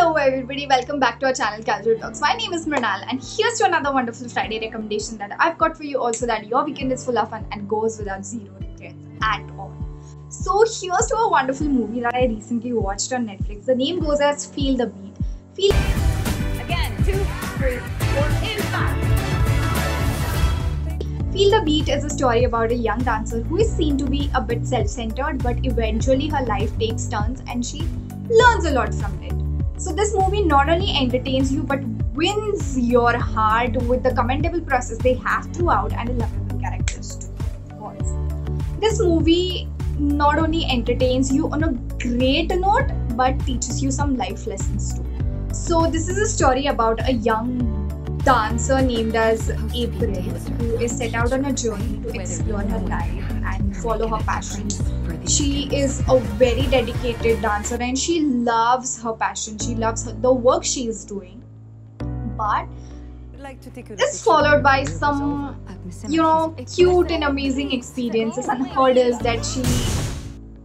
Hello everybody, welcome back to our channel Casual Talks. My name is Mrunal and here's to another wonderful Friday recommendation that I've got for you also that your weekend is full of fun and goes without zero regrets at all. So here's to a wonderful movie that I recently watched on Netflix. The name goes as Feel the Beat. Feel Again, two, three, four, five. Feel the Beat is a story about a young dancer who is seen to be a bit self-centered but eventually her life takes turns and she learns a lot from it. So this movie not only entertains you but wins your heart with the commendable process they have throughout and the lovable characters too. Course. This movie not only entertains you on a great note but teaches you some life lessons too. So this is a story about a young dancer named as April who is set out on a journey to explore her life and follow her passion. She is a very dedicated dancer and she loves her passion. She loves her, the work she is doing. But it's followed by some, you know, cute and amazing experiences and hurdles that she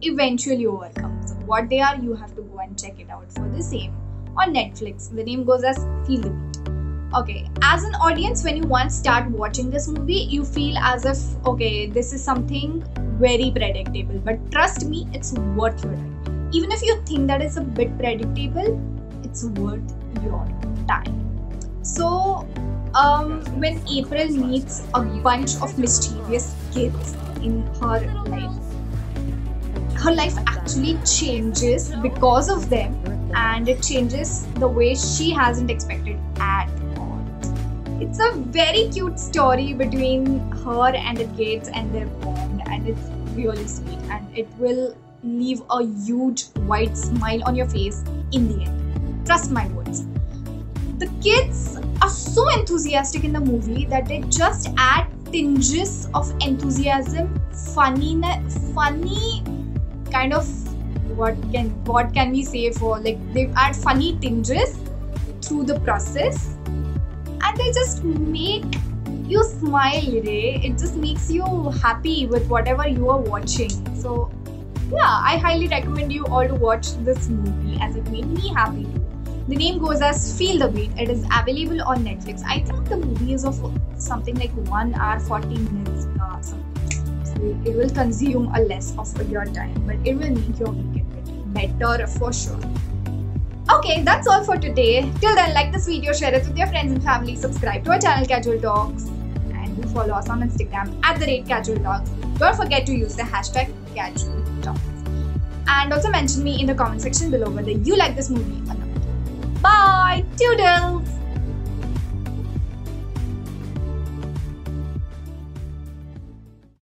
eventually overcomes. What they are, you have to go and check it out for the same on Netflix. The name goes as Feel the Beat okay as an audience when you once start watching this movie you feel as if okay this is something very predictable. But trust me it's worth your time. Even if you think that it's a bit predictable it's worth your time. So um, when april meets a bunch of mischievous kids in her life her life actually changes because of them and it changes the way she hasn't expected at it's a very cute story between her and the kids and their bond, and it's really sweet. And it will leave a huge white smile on your face in the end. Trust my words. The kids are so enthusiastic in the movie that they just add tinges of enthusiasm, funny, funny kind of what can what can we say for like they add funny tinges through the process they just make you smile Ray. it just makes you happy with whatever you are watching. So yeah i highly recommend you all to watch this movie as it made me happy. The name goes as feel the beat it is available on netflix. I think the movie is of something like 1 hour 40 minutes uh, so it will consume a less of your time but it will make your weekend better for sure Okay, that's all for today. Till then, like this video, share it with your friends and family, subscribe to our channel Casual Talks, and do follow us on Instagram at the rate Casual Talks. Don't forget to use the hashtag Casual Talks. And also mention me in the comment section below whether you like this movie or not. Bye! Toodle!